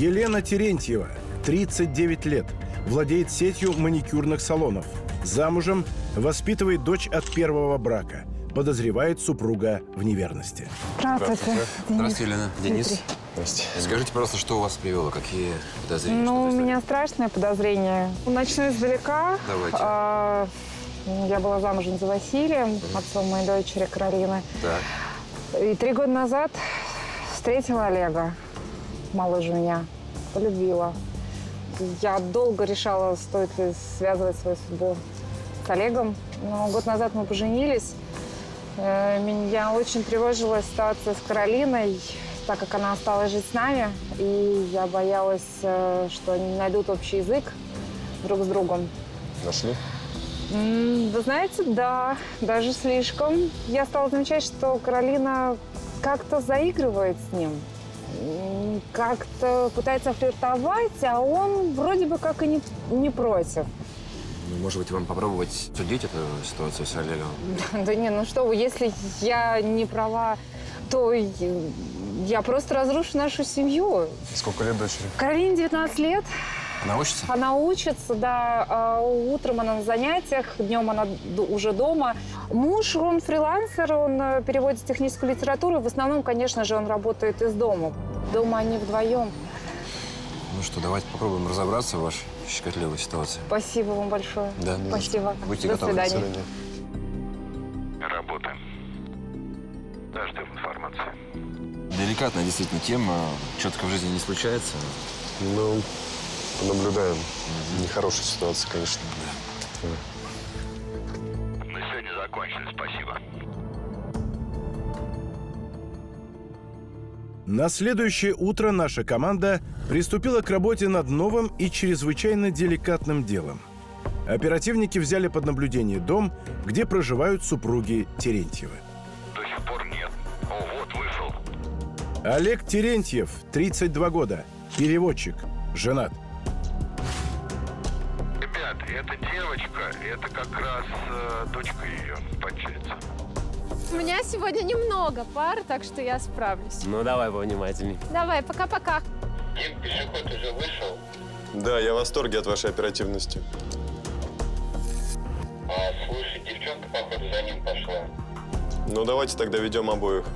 Елена Терентьева, 39 лет, владеет сетью маникюрных салонов. Замужем, воспитывает дочь от первого брака. Подозревает супруга в неверности. Здравствуйте. Денис. Здравствуйте, Елена. Денис. Дмитрий. Здрасте. Скажите, пожалуйста, что у вас привело? Какие подозрения? Ну, у меня страшное подозрение. Начну издалека. Давайте. А, Я была замужем за Василием, отцом моей дочери Каролины. Так. И три года назад встретила Олега, моложе меня, полюбила. Я долго решала, стоит ли связывать свою судьбу с Олегом. Но год назад мы поженились. Э, Меня очень тревожила ситуация с Каролиной, так как она осталась жить с нами. И я боялась, э, что они найдут общий язык друг с другом. Нашли? Вы знаете, да, даже слишком. Я стала замечать, что Каролина как-то заигрывает с ним. Как-то пытается флиртовать, а он вроде бы как и не, не против. Ну, может быть, вам попробовать судить эту ситуацию с Олегом? Да не, ну что вы, если я не права, то я просто разрушу нашу семью. Сколько лет дочери? Каролине 19 лет, Она учится? Она учится, да. а Утром она на занятиях, днем она уже дома. Муж, он фрилансер, он э, переводит техническую литературу. В основном, конечно же, он работает из дома. Дома они вдвоем. Ну что, давайте попробуем разобраться в вашей щекотливой ситуации. Спасибо вам большое. Да, Спасибо. Будьте До готовы. Свидания. Работаем. Да, ждем информации. Деликатная действительно тема. Четко в жизни не случается. Ну, наблюдаем. Нехорошая ситуация, конечно. На сегодня закончили, спасибо. На следующее утро наша команда приступила к работе над новым и чрезвычайно деликатным делом. Оперативники взяли под наблюдение дом, где проживают супруги Терентьевы. До сих пор нет. О, вот вышел. Олег Терентьев, 32 года, переводчик, женат. Эта девочка, это как раз э, дочка ее, падчерица. У меня сегодня немного пар, так что я справлюсь. Ну, давай повнимательней. Давай, пока-пока. Дим, пешеход уже вышел. Да, я в восторге от вашей оперативности. А, слушай, девчонка, походу, за ним пошла. Ну, давайте тогда ведем обоих.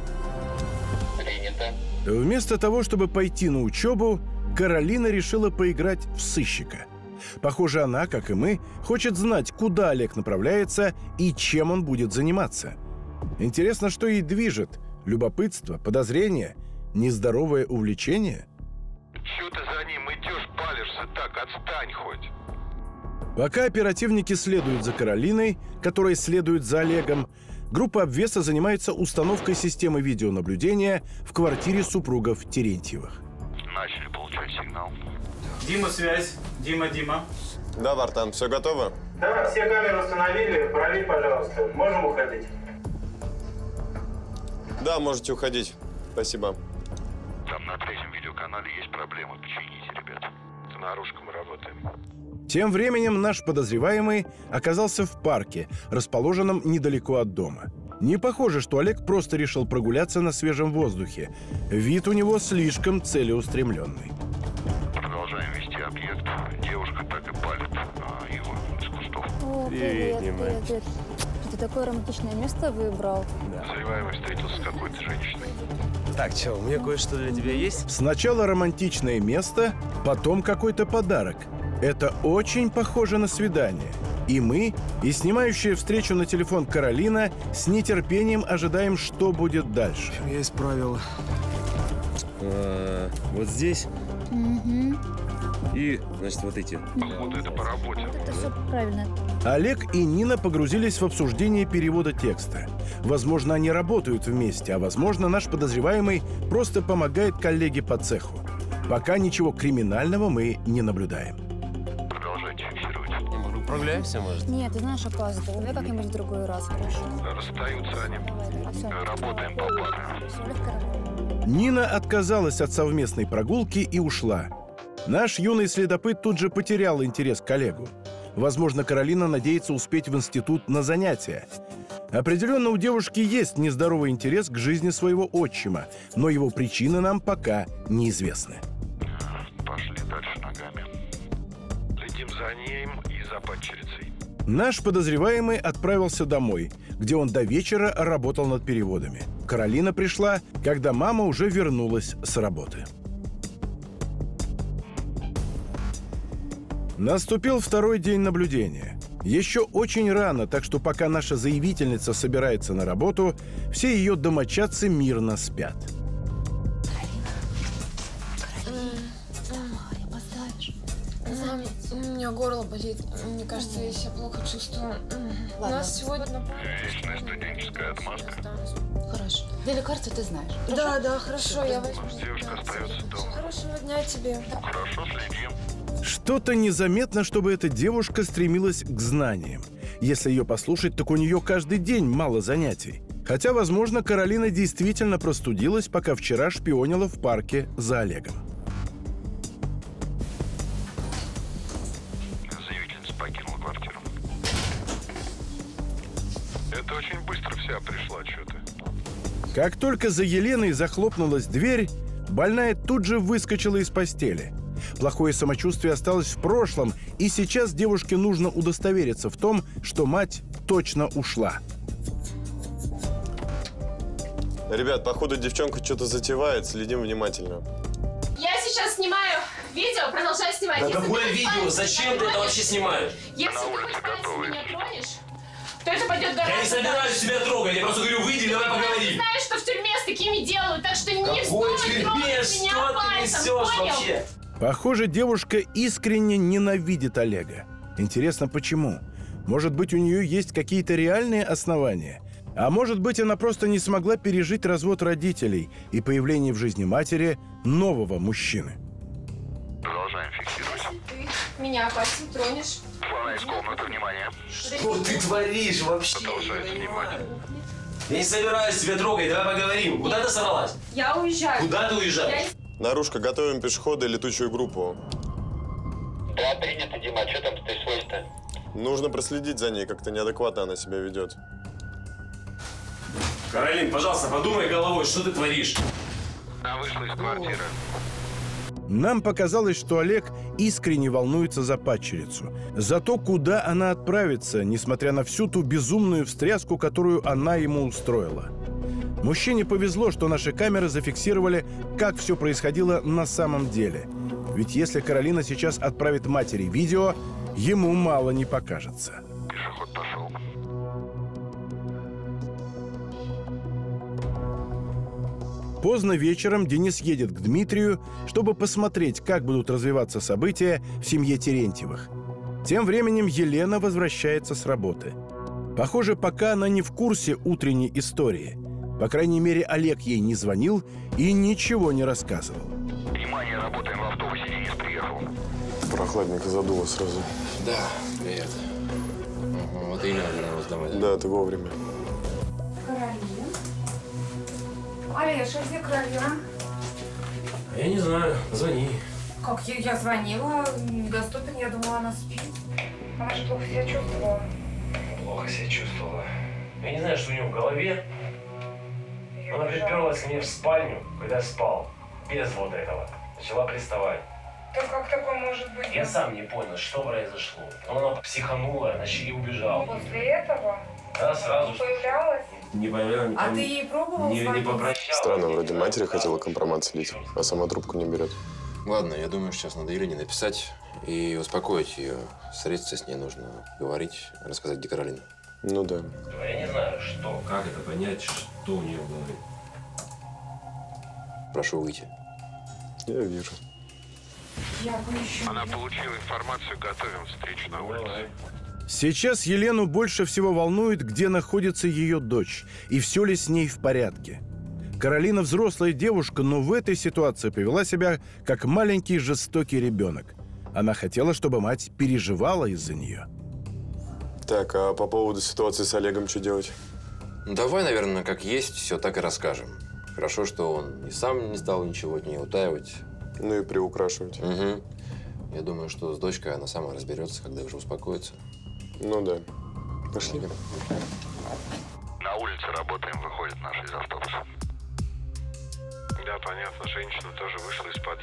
Принято. Вместо того, чтобы пойти на учебу, Каролина решила поиграть в сыщика. Похоже, она, как и мы, хочет знать, куда Олег направляется и чем он будет заниматься. Интересно, что ей движет? Любопытство, подозрение, нездоровое увлечение? Чего ты за ним идешь, палишься так? Отстань хоть. Пока оперативники следуют за Каролиной, которая следует за Олегом, группа обвеса занимается установкой системы видеонаблюдения в квартире супругов Терентьевых. Начали получать сигнал. Дима, связь. Дима, Дима. Да, Вартан, все готово? Да, все камеры установили. Проверь, пожалуйста. Можем уходить? Да, можете уходить. Спасибо. Там на третьем видеоканале есть проблемы. Почините, ребят. С наружком работаем. Тем временем наш подозреваемый оказался в парке, расположенном недалеко от дома. Не похоже, что Олег просто решил прогуляться на свежем воздухе. Вид у него слишком целеустремленный. Привет, привет, привет, привет. Ты такое романтичное место выбрал. Подозреваемый встретился с какой-то женщиной. Так, что, у меня кое-что для тебя есть? Сначала романтичное место, потом какой-то подарок. Это очень похоже на свидание. И мы, и снимающая встречу на телефон Каролина с нетерпением ожидаем, что будет дальше. Я исправил. А, вот здесь. И, значит, вот эти. Походу, это по работе. Это все правильно. Олег и Нина погрузились в обсуждение перевода текста. Возможно, они работают вместе, а возможно, наш подозреваемый просто помогает коллеге по цеху. Пока ничего криминального мы не наблюдаем. Продолжайте фиксировать. Управляемся, может? Нет, ты знаешь, опаздываю. Давай как-нибудь в другой раз, хорошо? Расстаются они. Давай, давай, всё. Работаем по работы. Нина отказалась от совместной прогулки и ушла. Наш юный следопыт тут же потерял интерес к коллегу. Возможно, Каролина надеется успеть в институт на занятия. Определенно, у девушки есть нездоровый интерес к жизни своего отчима, но его причины нам пока неизвестны. Пошли дальше ногами. Следим за ним и за падчерицей. Наш подозреваемый отправился домой, где он до вечера работал над переводами. Каролина пришла, когда мама уже вернулась с работы. Наступил второй день наблюдения. Еще очень рано, так что пока наша заявительница собирается на работу, все ее домочадцы мирно спят. Мам, у меня горло болит. Мне кажется, я себя плохо чувствую. У нас сегодня... Вечная студенческая отмазка. Хорошо. Для лекарства ты знаешь. Да, да, хорошо, я возьму. Девушка остается дома. Хорошего дня тебе. Хорошо, следим. Что-то незаметно, чтобы эта девушка стремилась к знаниям. Если ее послушать, так у нее каждый день мало занятий. Хотя, возможно, Каролина действительно простудилась, пока вчера шпионила в парке за Олегом. Заявительница покинула квартиру. Это очень быстро вся пришла, что ты. Как только за Еленой захлопнулась дверь, больная тут же выскочила из постели. Плохое самочувствие осталось в прошлом, и сейчас девушке нужно удостовериться в том, что мать точно ушла. Ребят, походу девчонка что-то затевает, следим внимательно. Я сейчас снимаю видео, продолжаю снимать. Да Если какое видео? Зачем ты это вообще снимаешь? Если На ты хоть меня тронешь, то это пойдет гораздо Я не собираюсь тебя трогать, я просто говорю, выйди, давай Ты поговорим. знаешь, что в тюрьме с такими делают, так что не вздумай тюрьме? трогать меня Что ты пальцем, несешь понял? вообще? Похоже, девушка искренне ненавидит Олега. Интересно, почему? Может быть, у нее есть какие-то реальные основания? А может быть, она просто не смогла пережить развод родителей и появление в жизни матери нового мужчины. Продолжаем фиксировать. Ты меня пальцем тронешь. Флана из комнаты, внимание. Что ты творишь вообще? Продолжает снимать. Я не собираюсь тебя трогать, давай поговорим. Куда ты собралась? Я уезжаю. Куда ты уезжаешь? Наружка, готовим пешехода и летучую группу. Да, принято, Дима. А что там стряслось-то? Нужно проследить за ней, как-то неадекватно она себя ведет. Каролин, пожалуйста, подумай головой, что ты творишь? Она вышла из квартиры. Нам показалось, что Олег искренне волнуется за падчерицу. За то, куда она отправится, несмотря на всю ту безумную встряску, которую она ему устроила. Мужчине повезло, что наши камеры зафиксировали, как все происходило на самом деле. Ведь если Каролина сейчас отправит матери видео, ему мало не покажется. Пешеход пошел. Поздно вечером Денис едет к Дмитрию, чтобы посмотреть, как будут развиваться события в семье Терентьевых. Тем временем Елена возвращается с работы. Похоже, пока она не в курсе утренней истории. По крайней мере, Олег ей не звонил и ничего не рассказывал. Внимание, работаем в автобусе. Денис приехал. Прохладненько задуло сразу. Да, привет. Вот и Елена вернулась домой, да? Да, ты вовремя. Олеша, где Каролина? Я не знаю, звони. Как я, я звонила, недоступен, я думала, она спит. Она же плохо себя чувствовала. Плохо себя чувствовала. Я не знаю, что у нее в голове. Она приперлась мне в спальню, когда я спал. Без вот этого. Начала приставать. Да как такое может быть? Я сам не понял, что произошло. Но она психанула, значит, и убежала. После этого Да, сразу же. появлялась. Не не, А ты ей пробовал не, не попрощалась. Странно, вроде матери хотела компромат слить, а сама трубку не берет. Ладно, я думаю, сейчас надо Елене написать и успокоить ее. Встретиться с ней нужно, говорить, рассказать, где Каролина. Ну да. Я не знаю, что, как это понять, что у нее в голове. Прошу выйти. Я вижу. Она получила информацию, готовим встречу на улице. Сейчас Елену больше всего волнует, где находится ее дочь и все ли с ней в порядке. Каролина взрослая девушка, но в этой ситуации повела себя как маленький жестокий ребенок. Она хотела, чтобы мать переживала из-за нее. Так, а по поводу ситуации с Олегом что делать? Ну, давай, наверное, как есть, все так и расскажем. Хорошо, что он и сам не стал ничего от нее утаивать. Ну и приукрашивать. Угу. Я думаю, что с дочкой она сама разберется, когда уже успокоится. Ну да. Пошли. На улице работаем, выходит наш из автобуса. Да, понятно. Женщина тоже вышла из подъезда.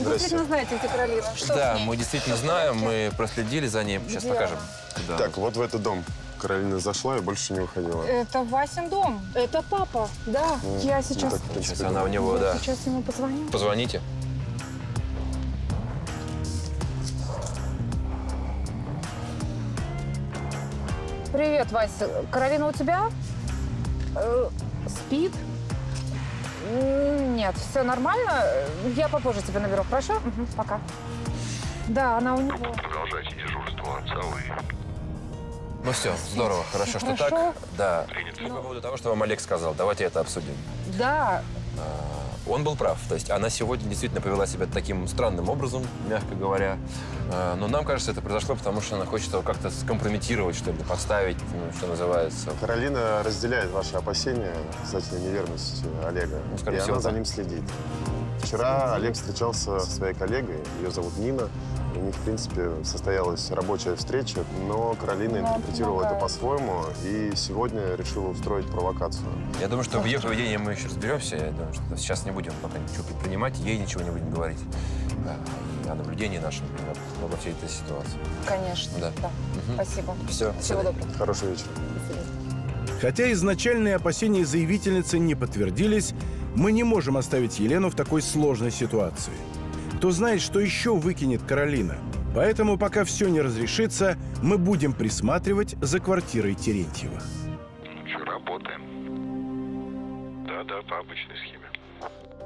Вы действительно знаете, где Каролина? Что да, мы действительно знаем, мы проследили за ней. Сейчас Где покажем. Да. Так, вот в этот дом Каролина зашла и больше не выходила. Это Васин дом. Это папа. Да, Ну, я ну сейчас... так, в принципе, Сейчас она у него, да. сейчас ему позвоню. Позвоните. Привет, Вася. Каролина у тебя? Э, спит? Нет, все нормально. Я попозже тебя наберу, хорошо? Мгм, пока. Да, она у него. Продолжайте дежурство отца вы. Ну все, здорово, хорошо, что Хорошо. так. Да. По поводу того, что вам Олег сказал, давайте это обсудим. Да, Он был прав. То есть она сегодня действительно повела себя таким странным образом, мягко говоря. А, Но нам кажется, это произошло, потому что она хочет его как-то скомпрометировать, что ли, подставить, ну, что называется. Каролина разделяет ваши опасения касательно неверности Олега. Ну, и всего, она за ним следит. Вчера Олег встречался со своей коллегой, ее зовут Нина. У них, в принципе, состоялась рабочая встреча, но Каролина интерпретировала это по-своему и сегодня решила устроить провокацию. Я думаю, что в ее поведении мы еще разберемся. Я думаю, что сейчас не будем пока ничего предпринимать, ей ничего не будем говорить. И о наблюдении нашем во всей этой ситуации. конечно. Да. Да. Спасибо. Все. Всего доброго. Хорошего вечера. Хотя изначальные опасения заявительницы не подтвердились, мы не можем оставить Елену в такой сложной ситуации. Кто знает, что еще выкинет Каролина. Поэтому, пока все не разрешится, мы будем присматривать за квартирой Терентьевых. Ну что, работаем. Да-да, по обычной схеме.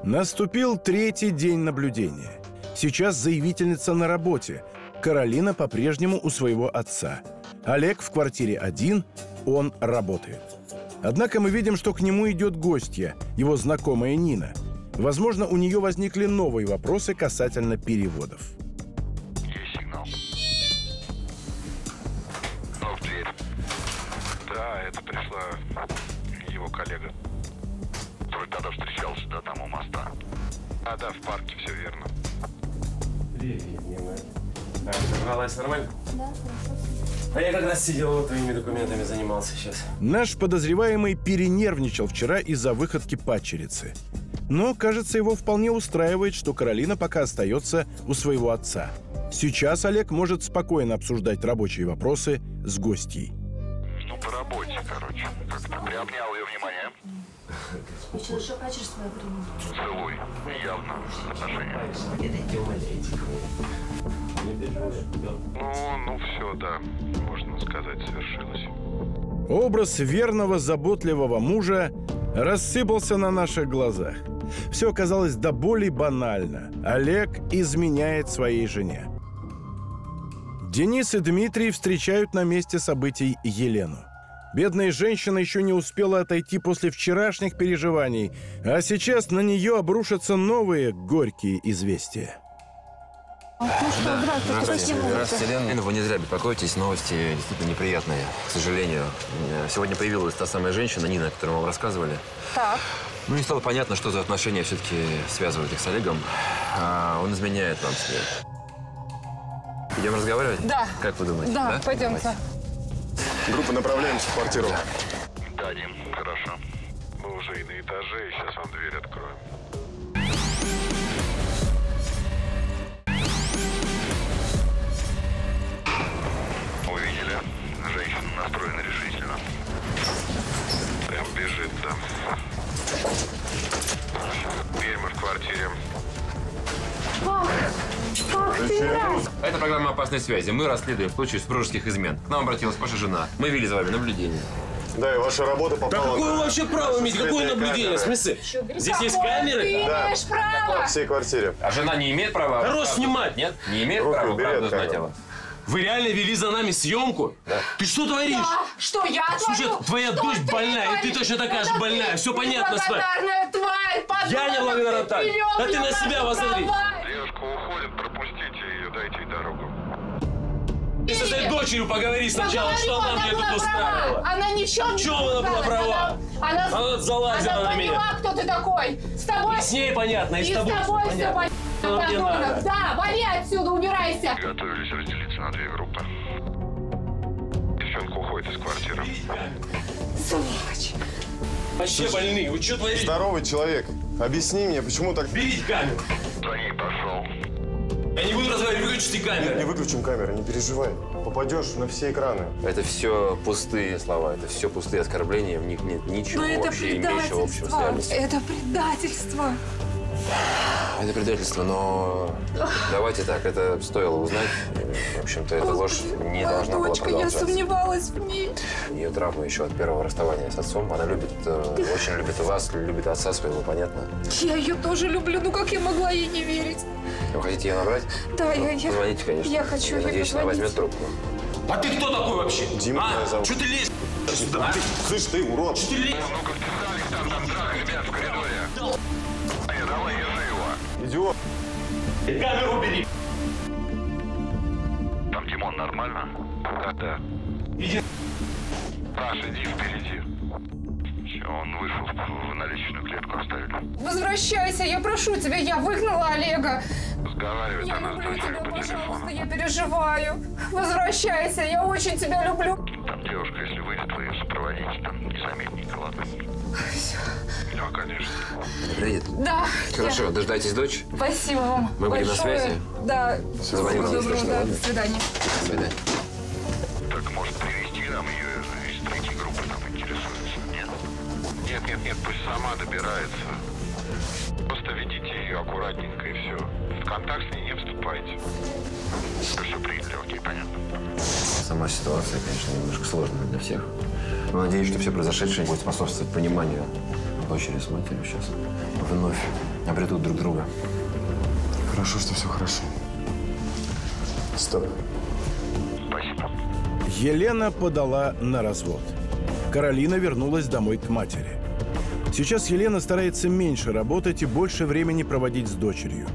Наступил третий день наблюдения. Сейчас заявительница на работе. Каролина по-прежнему у своего отца. Олег в квартире один, он работает. Однако мы видим, что к нему идет гостья, его знакомая Нина. Возможно, у нее возникли новые вопросы касательно переводов. Есть сигнал. Ну, в дверь. Да, это пришла его коллега. Который тогда встречался, да, там у моста. А, да, в парке, все верно. Как добралась нормально? Да, А я как раз сидел вот твоими документами занимался сейчас. Наш подозреваемый перенервничал вчера из-за выходки падчерицы. Но, кажется, его вполне устраивает, что Каролина пока остается у своего отца. Сейчас Олег может спокойно обсуждать рабочие вопросы с гостьей. Ну, по работе, короче. Как-то приобнял ее внимание. Еще что качество времени. Целуй. Явно отношения. Ну, ну все, да. Можно сказать, свершилось. Образ верного, заботливого мужа рассыпался на наших глазах. Все оказалось до боли банально. Олег изменяет своей жене. Денис и Дмитрий встречают на месте событий Елену. Бедная женщина еще не успела отойти после вчерашних переживаний, а сейчас на нее обрушатся новые горькие известия. Ну что, здравствуйте, новости? Здравствуйте, Лена. Вы не зря беспокоитесь. Новости действительно неприятные, к сожалению. Сегодня появилась та самая женщина, Нина, о которой вам рассказывали. Так. Ну, не стало понятно, что за отношения все-таки связывают их с Олегом. А он изменяет вам с ней. Идем разговаривать? Да. Как вы думаете? Да, пойдемте. Давайте. Группа, направляемся в квартиру. Да, Дим, хорошо. Мы уже и на этаже, и сейчас вам дверь откроем. «Опасной связи». Мы расследуем случаи супружеских измен. К нам обратилась ваша жена. Мы вели за вами наблюдение. Да, и ваша работа попала... Да какое вы вообще право имеете? Какое наблюдение? В смысле? Здесь есть камеры? ты Да. имеешь право? Во всей квартире. А жена не имеет права? Хорош правду снимать. Нет? Не имеет Руку права правду знать о вас? Вы реально вели за нами съемку? Да. Ты что творишь? Да, что я Слушай, творю? твоя Что дочь ты больная, и ты точно такая же больная. Всё понятно с вами. тварь, подонок, Я неблагодарная ты тварь. привел Да ты на себя посмотри. кровать. Девушка уходит, пропустите ее, дайте ей дорогу. Ты со своей дочерью поговори сначала, Поговори, что она мне тут устраивала. Она ни в чем не В чем она была права? Она, залазила она на меня. поняла, кто ты такой. С тобой... И с ней понятно, и с И тобой с всё тобой все понятно. Надо. Да, вали отсюда, убирайся. Готовились разделиться на две группы. Девчонка уходит из квартиры. Сволочь. Вообще больные. Вы что творите? Здоровый человек. Объясни мне, почему так... Берите камеру. За ней пошел. выключите Нет, камеры. не выключим камеры, не переживай. Попадешь на все экраны. Это все пустые слова, это все пустые оскорбления, в них нет ничего Но это вообще имеющего общего с предательство. реальностью. Это предательство. Это предательство, но давайте так, это стоило узнать. В общем-то, эта ложь не должна была дочка, я продолжаться. сомневалась в ней. Ее травма еще от первого расставания с отцом. Она любит, э, очень любит вас, любит отца своего, понятно. Я ее тоже люблю, ну как я могла ей не верить? Вы хотите ее набрать? Да, я, я... Позвоните, конечно. Я хочу ей надеюсь, она позвонить. возьмет трубку. А ты кто такой вообще? Дима а? зовут. Что ты лезешь? Слышь, ты урод. Что ты лезешь? Идиот. Камеру бери. Там Димон нормально? Да, да. Иди. Саш, иди впереди. Все, он вышел в, наличную клетку оставили. Возвращайся, я прошу тебя, я выгнала Олега. Разговаривает Я она с люблю дочерью тебя, по пожалуйста, телефону. я переживаю. Возвращайся, я очень тебя люблю. Там девушка, если выйдет, вы ее сопроводите, там незаметненько, ладно? Да, конечно. Приедет? Да. Хорошо, дождайтесь дочь. Спасибо вам Мы будем на большое. связи. Да. Всего доброго. доброго, Страшно, да. До свидания. До свидания. Так, может, привести нам ее из третьей группы, там интересуется? Нет? Нет, нет, нет, пусть сама добирается. Просто ведите ее аккуратненько и все. В контакт с ней не вступайте. Это все приняли, окей, понятно. Сама ситуация, конечно, немножко сложная для всех. Но надеюсь, что все произошедшее будет способствовать пониманию дочери с матерью сейчас. Вновь обретут друг друга. Хорошо, что все хорошо. Стоп. Спасибо. Елена подала на развод. Каролина вернулась домой к матери. Сейчас Елена старается меньше работать и больше времени проводить с дочерью.